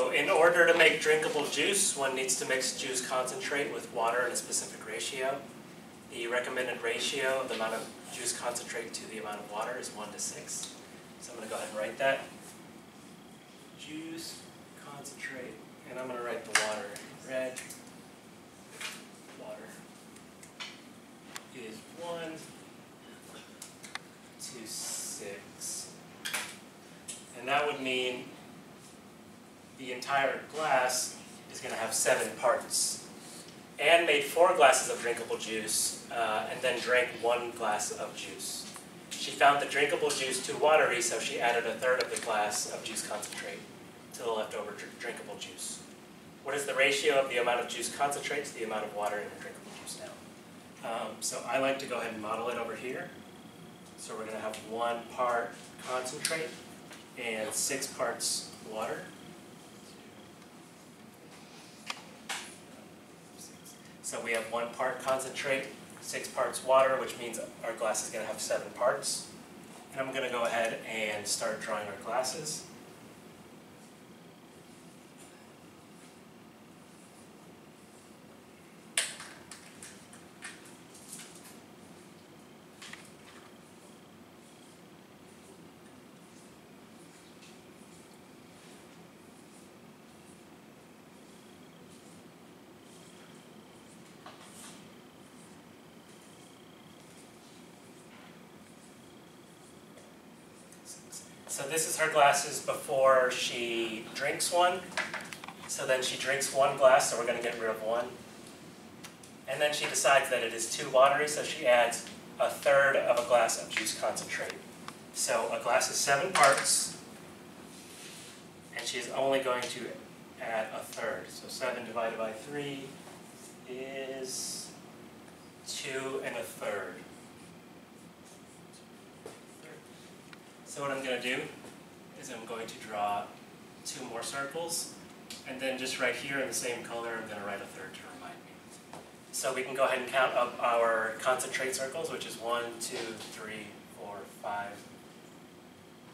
So in order to make drinkable juice, one needs to mix juice concentrate with water in a specific ratio. The recommended ratio of the amount of juice concentrate to the amount of water is 1 to 6. So I'm going to go ahead and write that. Juice concentrate, and I'm going to write the water red. Water is 1 to 6. And that would mean the entire glass is going to have seven parts. Ann made four glasses of drinkable juice uh, and then drank one glass of juice. She found the drinkable juice too watery, so she added a third of the glass of juice concentrate to the leftover dr drinkable juice. What is the ratio of the amount of juice concentrate to the amount of water in the drinkable juice now? Um, so I like to go ahead and model it over here. So we're going to have one part concentrate and six parts water. So we have one part concentrate, six parts water, which means our glass is going to have seven parts. And I'm going to go ahead and start drawing our glasses. So this is her glasses before she drinks one. So then she drinks one glass, so we're going to get rid of one. And then she decides that it is too watery, so she adds a third of a glass of juice concentrate. So a glass is seven parts, and she's only going to add a third. So seven divided by three is two and a third. So what I'm going to do is I'm going to draw two more circles, and then just right here in the same color, I'm going to write a third to remind me. So we can go ahead and count up our concentrate circles, which is one, two, three, four, five,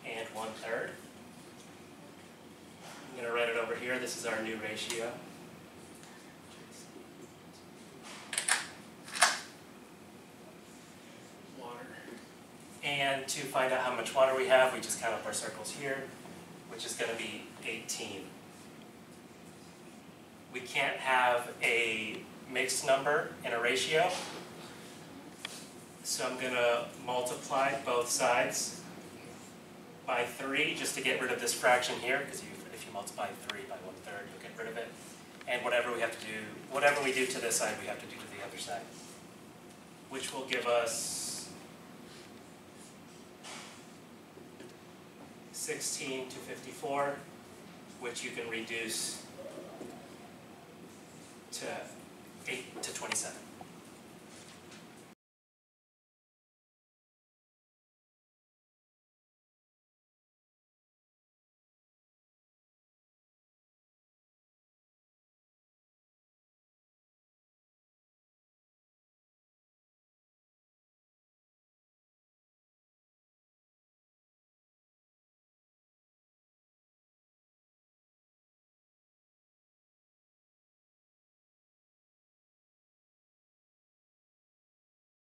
and one third. I'm going to write it over here. This is our new ratio. And to find out how much water we have, we just count up our circles here, which is going to be 18. We can't have a mixed number in a ratio, so I'm going to multiply both sides by 3 just to get rid of this fraction here, because if you multiply 3 by 1 third, you'll get rid of it. And whatever we have to do, whatever we do to this side, we have to do to the other side, which will give us 16 to 54, which you can reduce to 8 to 27.